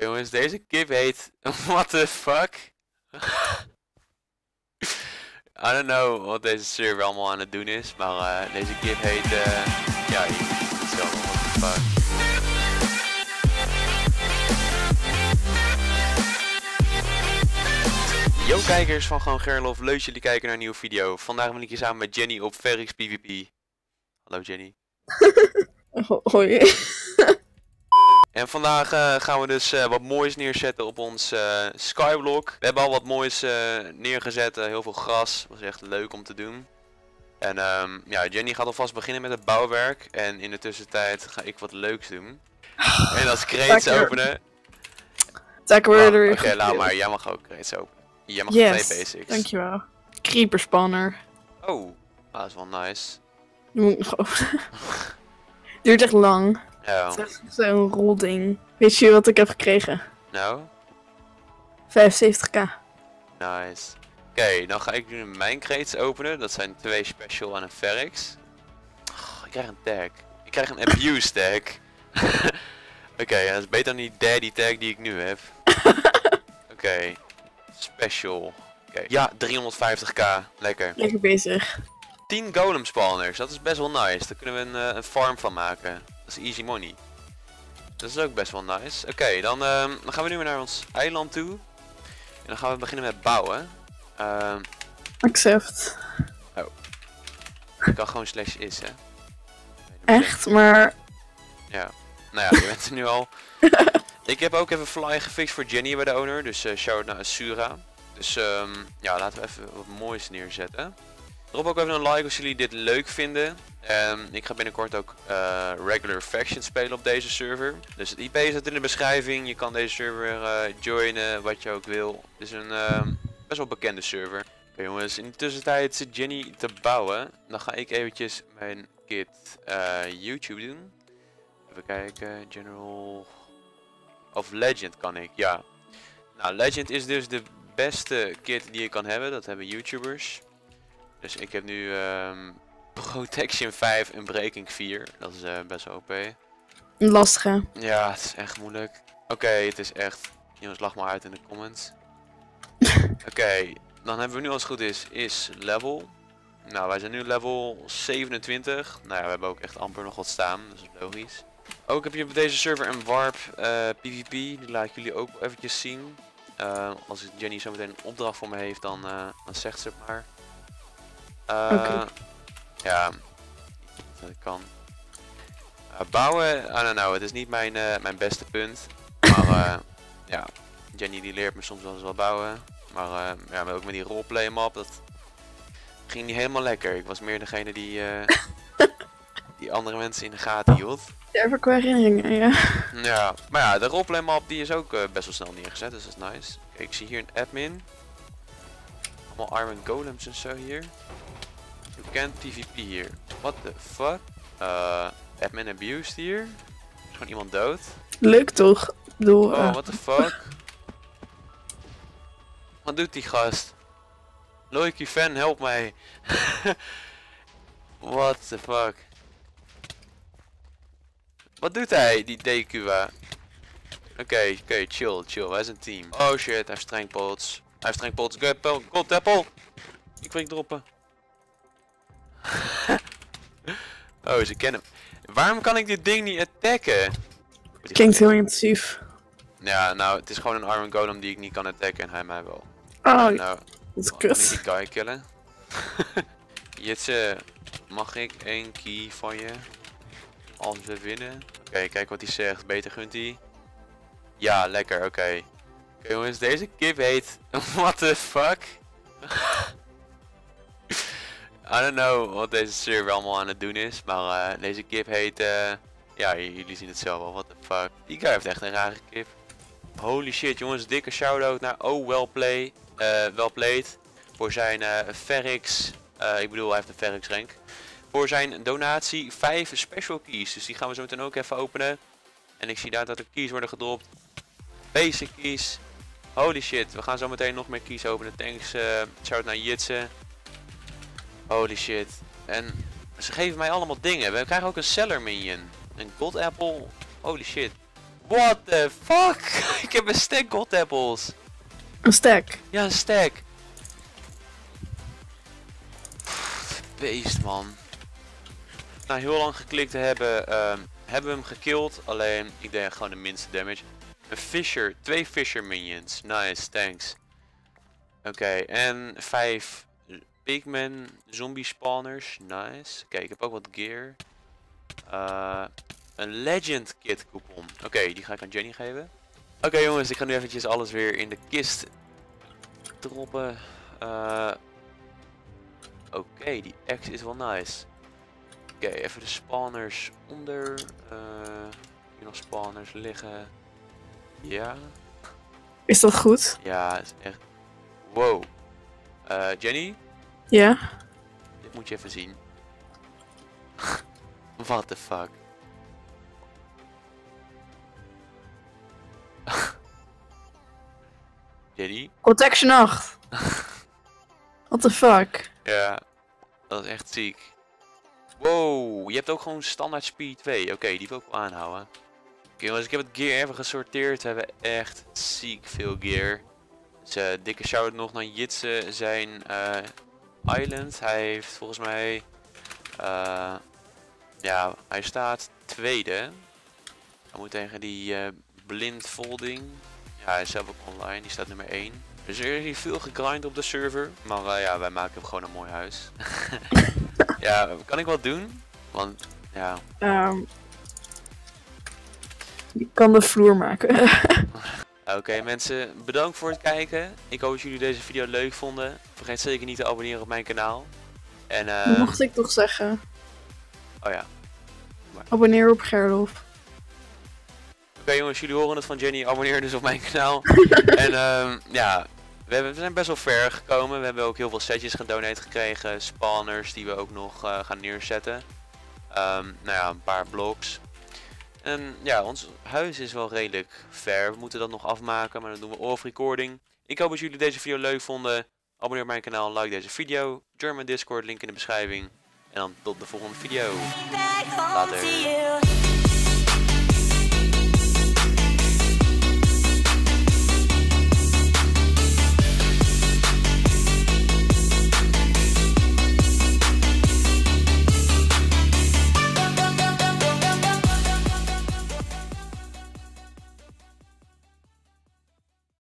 Jongens, deze kip heet... What the fuck? I don't know wat deze server allemaal aan het doen is, maar uh, deze kip heet... Uh, ja, zo, what the fuck. Yo kijkers van Gewoon Gerlof, leuk jullie kijken naar een nieuwe video. Vandaag ben ik hier samen met Jenny op Verix PvP. Hallo Jenny. Hoi. En vandaag uh, gaan we dus uh, wat moois neerzetten op ons uh, skyblock. We hebben al wat moois neergezet, heel veel gras. was echt leuk om te doen. En um, ja, Jenny gaat alvast beginnen met het bouwwerk. En in de tussentijd ga ik wat leuks doen. En als crates openen. Takken we er Oké, laat maar. Jij mag ook crates openen. Jij mag yes, twee basics. dankjewel. Creeper spanner. Oh, dat is wel nice. Duurt echt lang. Ja. Het is zo'n rolding. Weet je wat ik heb gekregen? Nou? 75k. Nice. Oké, dan ga ik nu mijn crates openen. Dat zijn twee special en een Ferrix. Oh, ik krijg een tag. Ik krijg een abuse tag. Oké, dat is beter dan die daddy tag die ik nu heb. Oké, special. Okay. Ja, 350k. Lekker. Lekker bezig. 10 golem spawners, dat is best wel nice. Daar kunnen we een, uh, een farm van maken. Dat is easy money. Dat is ook best wel nice. Oké, dan, um, dan gaan we nu weer naar ons eiland toe. En dan gaan we beginnen met bouwen. Um, Accept. Oh. Ik kan gewoon slash is, hè. Echt, maar... Ja. Nou ja, je bent er nu al. ik heb ook even fly gefixt voor Jenny bij de owner. Dus uh, shout naar Asura. Dus um, ja, laten we even wat moois neerzetten. Drop ook even een like als jullie dit leuk vinden. Um, ik ga binnenkort ook uh, regular faction spelen op deze server. Dus het IP staat in de beschrijving. Je kan deze server uh, joinen, wat je ook wil. Het is een uh, best wel bekende server. Oké jongens, in de tussentijd zit Jenny te bouwen. Dan ga ik eventjes mijn kit eh, YouTube doen. Even kijken, General of Legend kan ik, ja. Nou, Legend is dus de beste kit die je kan hebben. Dat hebben YouTubers. Dus ik heb nu um, Protection 5 en Breaking 4. Dat is uh, best wel OP. Lastig hè? Ja, het is echt moeilijk. Oké, okay, het is echt... Jongens, lach maar uit in de comments. Oké, okay, dan hebben we nu als het goed is, is level. Nou, wij zijn nu level 27. Nou ja, we hebben ook echt amper nog wat staan. Dat is logisch. Ook heb je op deze server een warp uh, PvP. Die laat ik jullie ook eventjes zien. Uh, als Jenny zo meteen een opdracht voor me heeft, dan, uh, dan zegt ze het maar. Uh, okay. Ja, dat kan. Uh, bouwen, I don't know, het is niet mijn, uh, mijn beste punt. Maar ja, Jenny die leert me soms wel eens wel bouwen. Maar ja, ook met die roleplay map, dat ging niet helemaal lekker. Ik was meer degene die, die andere mensen in de gaten hield. Ja, heb ik wel herinneringen, ja. Ja, maar ja, de roleplay map die is ook best wel snel neergezet, dus dat is nice. Kijk, ik zie hier een admin. Allemaal iron golems en zo hier. You can't PvP hier. What the fuck? Uh, admin abused hier? Is gewoon iemand dood? Leuk toch? Door, oh, what the fuck? Wat doet die gast? Loikie fan, help mij. what the fuck? Wat doet hij, die DQA? Oké, okay, oké, okay, chill, chill. Wij zijn team. Oh shit, hij heeft strengpots. Hij heeft strengpots. Go, God, apple! Ik wil droppen. oh, ze kennen hem. Waarom kan ik dit ding niet attacken? Klinkt heel intensief. Ja, nou, het is gewoon een Iron Golem die ik niet kan attacken en hij mij wel. Oh, nou, dat is Kan kut. ik die guy killen? Jitse, mag ik één key van je? Als we winnen? Oké, okay, kijk wat hij zegt. Beter gunt hij. Ja, lekker, oké. Okay. Oké okay, jongens, deze kip heet... What the fuck? I don't know wat deze server allemaal aan het doen is, maar uh, deze kip heet, uh, ja jullie zien het zelf wel, what the fuck. Die guy heeft echt een rare kip. Holy shit jongens, dikke shoutout naar Oh Well, Play, uh, well Played voor zijn Ferrix, ik bedoel hij heeft een Ferrix rank. Voor zijn donatie 5 special keys, dus die gaan we zo meteen ook even openen. En ik zie daar dat er keys worden gedropt. Basic keys. Holy shit, we gaan zo meteen nog meer keys openen. Thanks, shout naar Jitse. Holy shit. En ze geven mij allemaal dingen. We krijgen ook een seller minion. Een god apple. Holy shit. What the fuck? ik heb een stack god apples. Een stack. Ja, een stack. Pff, Beest man. Na heel lang geklikt te hebben, ehm, hebben we hem gekillt. Alleen, ik deed gewoon de minste damage. Een Fisher, twee Fisher minions. Nice, thanks. Oké, en vijf Pigman zombie spawners. Nice. Oké, ik heb ook wat gear. Eh, een Legend kit coupon. Oké, die ga ik aan Jenny geven. Oké jongens, ik ga nu eventjes alles weer in de kist droppen. Eh, Oké, die X is wel nice. Oké, even de spawners onder. eh, hier nog spawners liggen. Ja, Is dat goed? ja, is echt. Wow. Jenny, Ja. dit moet je even zien. What the fuck? Jenny? Protection 8. What the fuck? Ja, dat is echt ziek. Wow, je hebt ook gewoon standaard speed 2. Oké, die wil ik wel aanhouden. Oké jongens, ik heb het gear even gesorteerd. We hebben echt ziek veel gear. Dus eh, dikke shout nog naar Jitse zijn eh, island. Hij heeft volgens mij... eh, ja, hij staat tweede. Hij moet tegen die eh, blind folding. Ja, hij is zelf ook online. Die staat nummer 1. Dus er is hier veel gegrind op de server. Maar eh, ja, wij maken hem gewoon een mooi huis. ja, kan ik wat doen? Want ja, Ehm je kan de vloer maken. oké mensen, bedankt voor het kijken. Ik hoop dat jullie deze video leuk vonden. Vergeet zeker niet te abonneren op mijn kanaal. En eh, Mocht ik toch zeggen. oh ja. Abonneer op Gerlof. Oké jongens, jullie horen het van Jenny. Abonneer dus op mijn kanaal. en ehm, ja, we, hebben, we zijn best wel ver gekomen. We hebben ook heel veel setjes gedonate gekregen. Spawners die we ook nog eh, gaan neerzetten. Ehm, nou ja, een paar blocks. En ja, ons huis is wel redelijk ver. We moeten dat nog afmaken, maar dan doen we off recording. Ik hoop dat jullie deze video leuk vonden. Abonneer op mijn kanaal, like deze video. German Discord, link in de beschrijving. En dan tot de volgende video. Later.